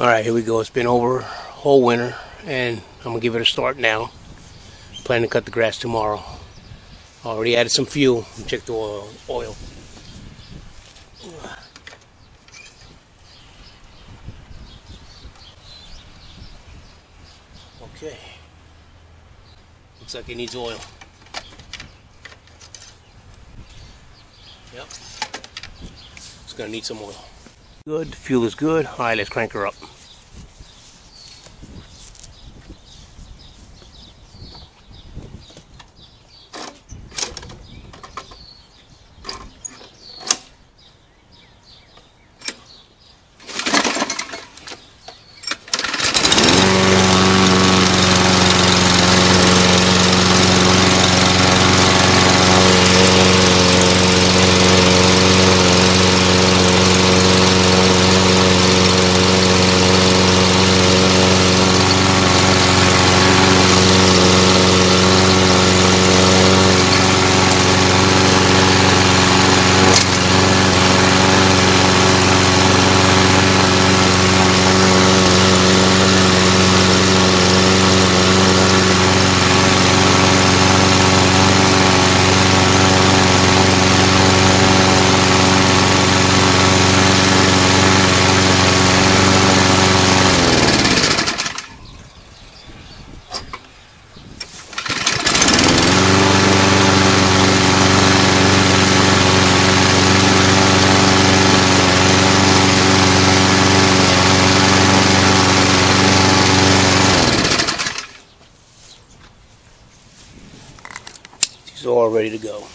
All right, here we go. It's been over whole winter, and I'm gonna give it a start now. Plan to cut the grass tomorrow. Already added some fuel. Check the oil. oil. Okay. Looks like it needs oil. Yep. It's gonna need some oil. Good. Fuel is good. All right, let's crank her up. She's all ready to go.